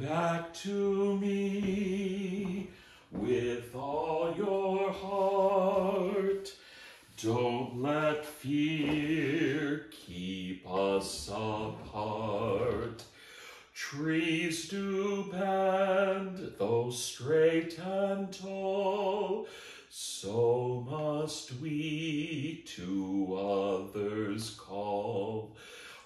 back to me with all your heart. Don't let fear keep us apart. Trees do bend, though straight and tall, so must we to others call.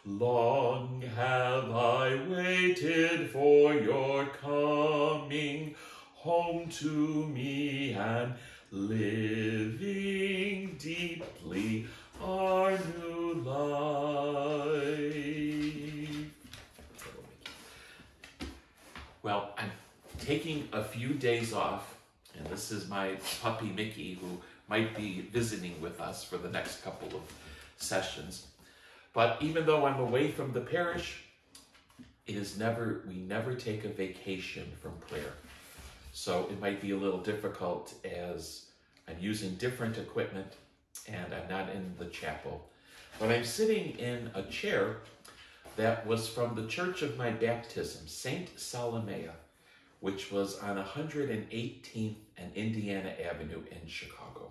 Long have I waited for your coming home to me and living deeply our new life. Well, I'm taking a few days off, and this is my puppy Mickey who might be visiting with us for the next couple of sessions. But even though I'm away from the parish, it is never, we never take a vacation from prayer. So it might be a little difficult as I'm using different equipment and I'm not in the chapel. But I'm sitting in a chair that was from the church of my baptism, St. Salomea, which was on 118th and Indiana Avenue in Chicago.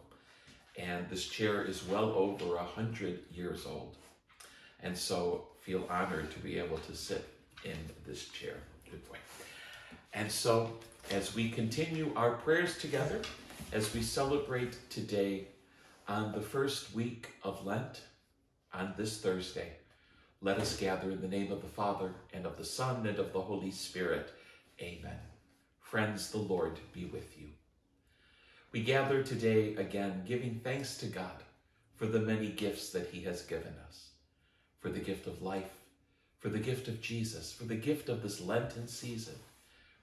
And this chair is well over 100 years old. And so feel honored to be able to sit in this chair. Good point. And so as we continue our prayers together, as we celebrate today on the first week of Lent, on this Thursday, let us gather in the name of the Father, and of the Son, and of the Holy Spirit. Amen. Friends, the Lord be with you. We gather today again, giving thanks to God for the many gifts that he has given us for the gift of life, for the gift of Jesus, for the gift of this Lenten season,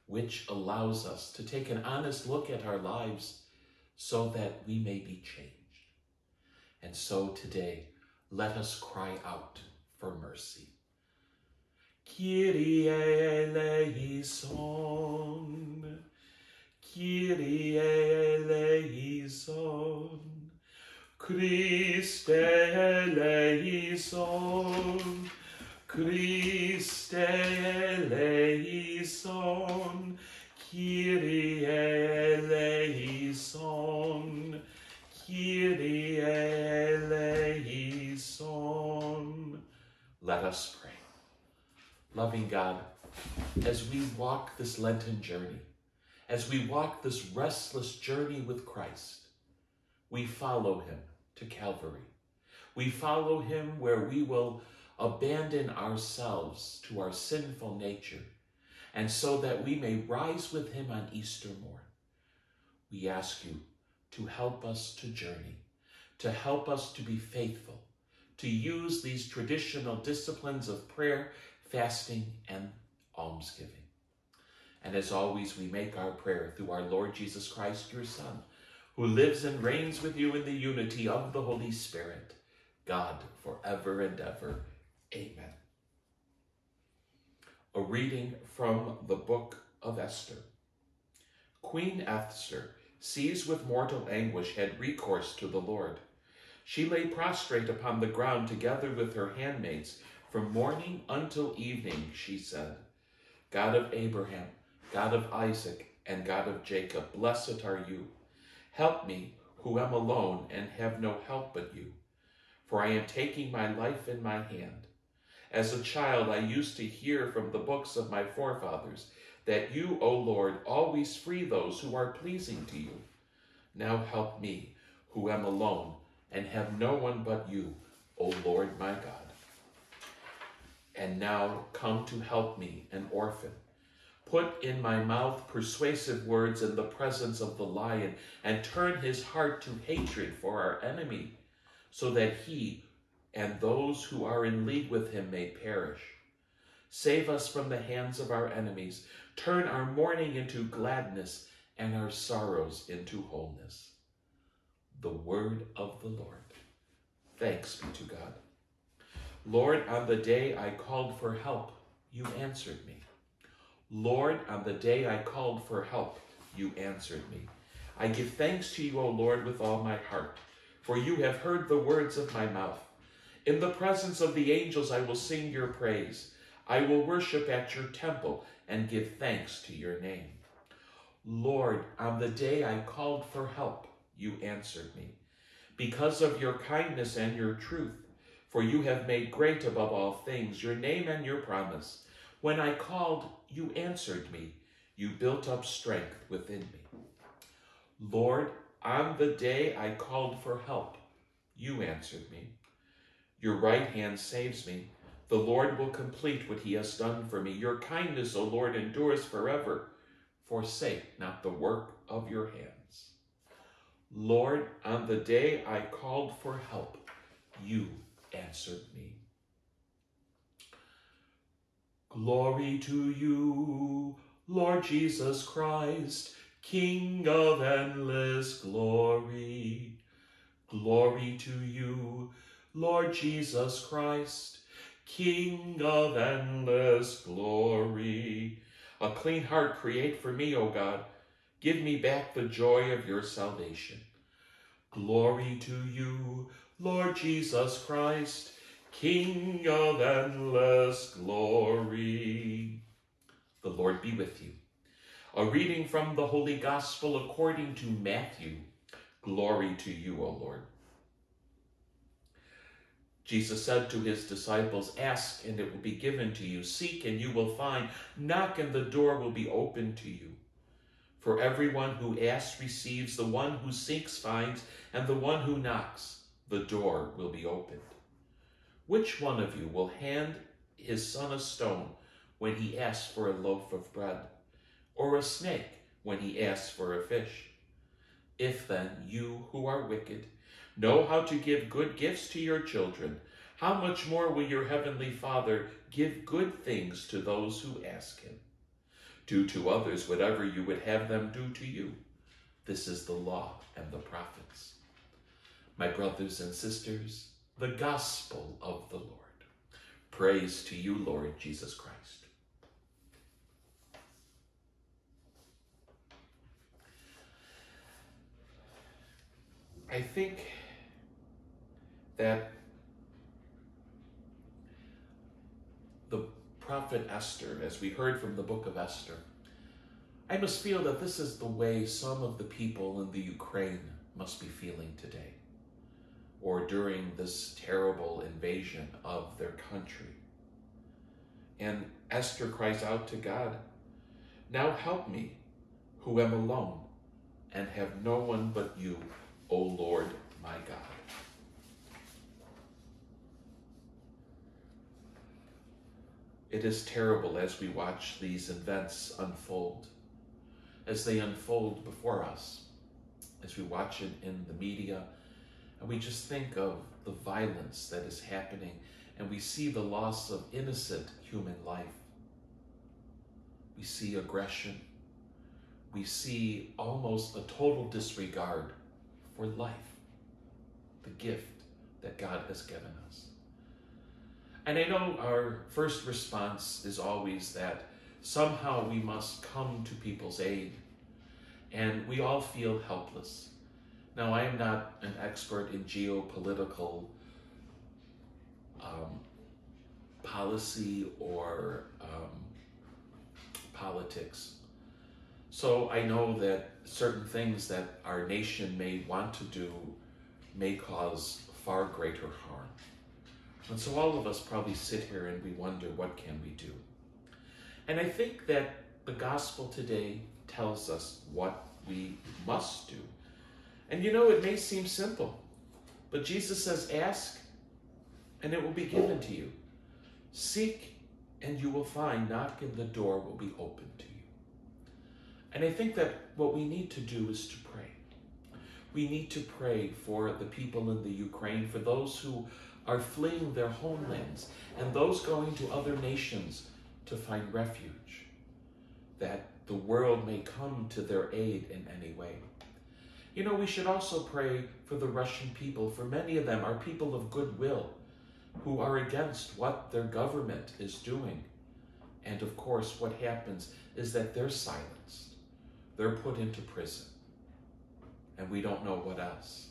which allows us to take an honest look at our lives so that we may be changed. And so today, let us cry out for mercy. Kyrie eleison, Kyrie eleison, Christe eleison, Christe eleison, Kyrie eleison, Kyrie eleison. Let us pray. Loving God, as we walk this Lenten journey, as we walk this restless journey with Christ, we follow him to Calvary. We follow him where we will abandon ourselves to our sinful nature, and so that we may rise with him on Easter morn. We ask you to help us to journey, to help us to be faithful, to use these traditional disciplines of prayer, fasting, and almsgiving. And as always, we make our prayer through our Lord Jesus Christ, your Son, who lives and reigns with you in the unity of the Holy Spirit, God, forever and ever. Amen. A reading from the book of Esther. Queen Esther, seized with mortal anguish, had recourse to the Lord. She lay prostrate upon the ground together with her handmaids from morning until evening, she said, God of Abraham, God of Isaac, and God of Jacob, blessed are you. Help me, who am alone and have no help but you, for I am taking my life in my hand. As a child, I used to hear from the books of my forefathers that you, O Lord, always free those who are pleasing to you. Now help me, who am alone and have no one but you, O Lord my God. And now come to help me, an orphan. Put in my mouth persuasive words in the presence of the lion, and turn his heart to hatred for our enemy, so that he and those who are in league with him may perish. Save us from the hands of our enemies. Turn our mourning into gladness and our sorrows into wholeness. The word of the Lord. Thanks be to God. Lord, on the day I called for help, you answered me. Lord, on the day I called for help, you answered me. I give thanks to you, O Lord, with all my heart, for you have heard the words of my mouth. In the presence of the angels I will sing your praise. I will worship at your temple and give thanks to your name. Lord, on the day I called for help, you answered me. Because of your kindness and your truth, for you have made great above all things your name and your promise. When I called, you answered me. You built up strength within me. Lord, on the day I called for help, you answered me. Your right hand saves me. The Lord will complete what he has done for me. Your kindness, O Lord, endures forever. Forsake not the work of your hands. Lord, on the day I called for help, you answered me. Glory to you, Lord Jesus Christ, King of endless glory. Glory to you, Lord Jesus Christ, King of endless glory. A clean heart create for me, O God. Give me back the joy of your salvation. Glory to you, Lord Jesus Christ, King of endless glory. The Lord be with you. A reading from the Holy Gospel according to Matthew. Glory to you, O Lord. Jesus said to his disciples, Ask and it will be given to you. Seek and you will find. Knock and the door will be opened to you. For everyone who asks receives, the one who seeks finds, and the one who knocks the door will be opened. Which one of you will hand his son a stone when he asks for a loaf of bread, or a snake when he asks for a fish? If then you who are wicked know how to give good gifts to your children, how much more will your heavenly Father give good things to those who ask him? Do to others whatever you would have them do to you. This is the law and the prophets my brothers and sisters, the gospel of the Lord. Praise to you, Lord Jesus Christ. I think that the prophet Esther, as we heard from the book of Esther, I must feel that this is the way some of the people in the Ukraine must be feeling today or during this terrible invasion of their country. And Esther cries out to God, Now help me, who am alone and have no one but you, O Lord my God. It is terrible as we watch these events unfold, as they unfold before us, as we watch it in the media, and we just think of the violence that is happening and we see the loss of innocent human life. We see aggression. We see almost a total disregard for life, the gift that God has given us. And I know our first response is always that somehow we must come to people's aid, and we all feel helpless. Now, I am not an expert in geopolitical um, policy or um, politics. So I know that certain things that our nation may want to do may cause far greater harm. And so all of us probably sit here and we wonder, what can we do? And I think that the gospel today tells us what we must do. And you know, it may seem simple, but Jesus says, Ask and it will be given to you. Seek and you will find. Knock and the door will be opened to you. And I think that what we need to do is to pray. We need to pray for the people in the Ukraine, for those who are fleeing their homelands, and those going to other nations to find refuge, that the world may come to their aid in any way. You know, we should also pray for the Russian people, for many of them are people of goodwill who are against what their government is doing. And of course, what happens is that they're silenced, they're put into prison, and we don't know what else.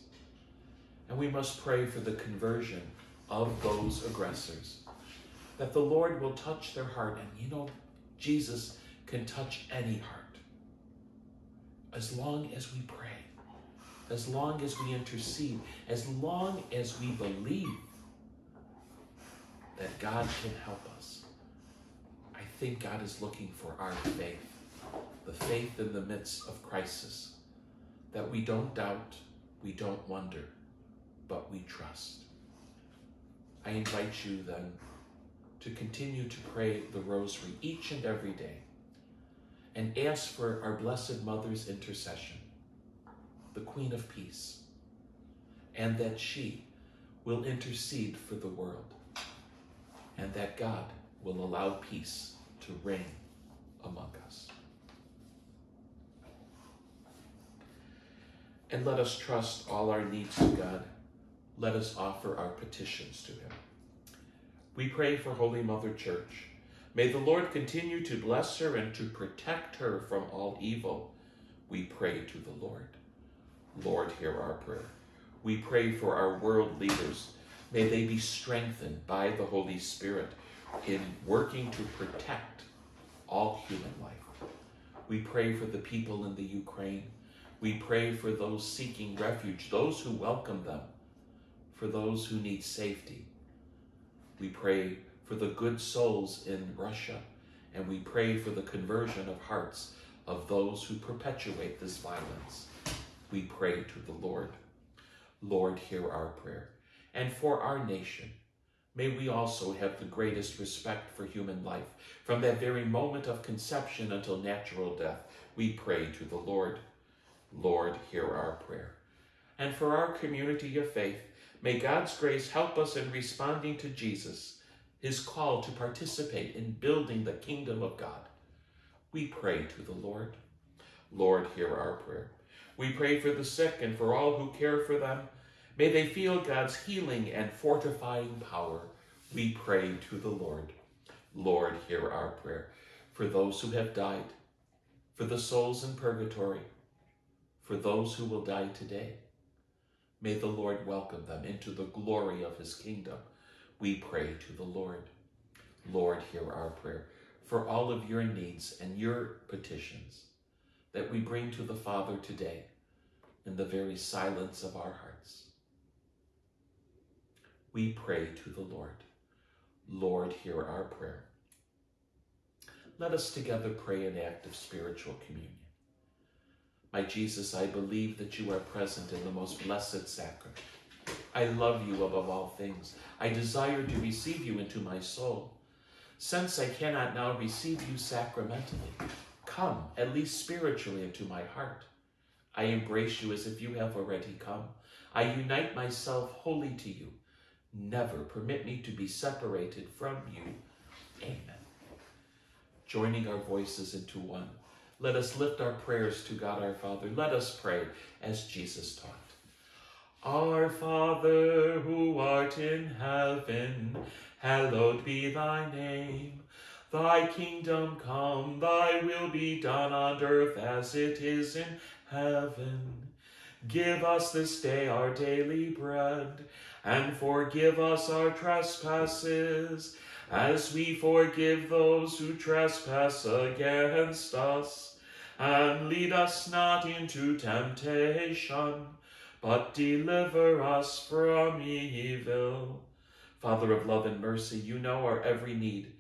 And we must pray for the conversion of those aggressors. that the Lord will touch their heart. And you know, Jesus can touch any heart as long as we pray, as long as we intercede, as long as we believe that God can help us. I think God is looking for our faith, the faith in the midst of crisis, that we don't doubt, we don't wonder, but we trust. I invite you then to continue to pray the rosary each and every day and ask for our Blessed Mother's intercession, the Queen of Peace, and that she will intercede for the world, and that God will allow peace to reign among us. And let us trust all our needs to God. Let us offer our petitions to Him. We pray for Holy Mother Church. May the Lord continue to bless her and to protect her from all evil. We pray to the Lord. Lord, hear our prayer. We pray for our world leaders. May they be strengthened by the Holy Spirit in working to protect all human life. We pray for the people in the Ukraine. We pray for those seeking refuge, those who welcome them, for those who need safety. We pray for the good souls in Russia, and we pray for the conversion of hearts of those who perpetuate this violence. We pray to the Lord. Lord, hear our prayer. And for our nation, may we also have the greatest respect for human life. From that very moment of conception until natural death, we pray to the Lord. Lord, hear our prayer. And for our community of faith, May God's grace help us in responding to Jesus, his call to participate in building the kingdom of God. We pray to the Lord. Lord, hear our prayer. We pray for the sick and for all who care for them. May they feel God's healing and fortifying power. We pray to the Lord. Lord, hear our prayer. For those who have died, for the souls in purgatory, for those who will die today, May the Lord welcome them into the glory of his kingdom. We pray to the Lord. Lord, hear our prayer for all of your needs and your petitions that we bring to the Father today in the very silence of our hearts. We pray to the Lord. Lord, hear our prayer. Let us together pray an act of spiritual communion. My Jesus, I believe that you are present in the most blessed sacrament. I love you above all things. I desire to receive you into my soul. Since I cannot now receive you sacramentally, come, at least spiritually, into my heart. I embrace you as if you have already come. I unite myself wholly to you. Never permit me to be separated from you. Amen. Joining our voices into one. Let us lift our prayers to God our Father. Let us pray as Jesus taught. Our Father, who art in heaven, hallowed be thy name. Thy kingdom come, thy will be done on earth as it is in heaven. Give us this day our daily bread, and forgive us our trespasses, as we forgive those who trespass against us and lead us not into temptation, but deliver us from evil. Father of love and mercy, you know our every need.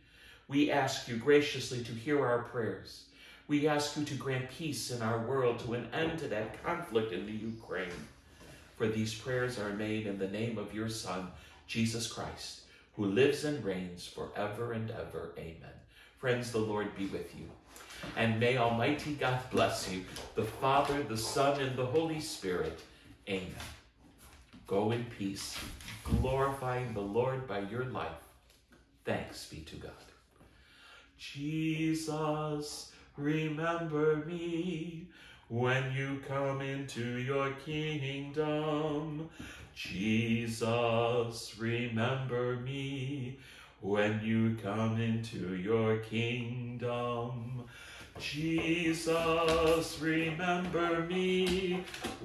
We ask you graciously to hear our prayers. We ask you to grant peace in our world, to an end to that conflict in the Ukraine. For these prayers are made in the name of your Son, Jesus Christ, who lives and reigns forever and ever. Amen. Friends, the Lord be with you. And may Almighty God bless you, the Father, the Son, and the Holy Spirit. Amen. Go in peace, glorifying the Lord by your life. Thanks be to God. Jesus, remember me when you come into your kingdom. Jesus, remember me when you come into your kingdom. Jesus, remember me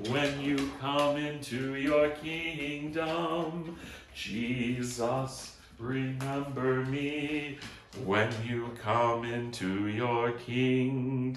when you come into your kingdom. Jesus, Remember me when you come into your kingdom.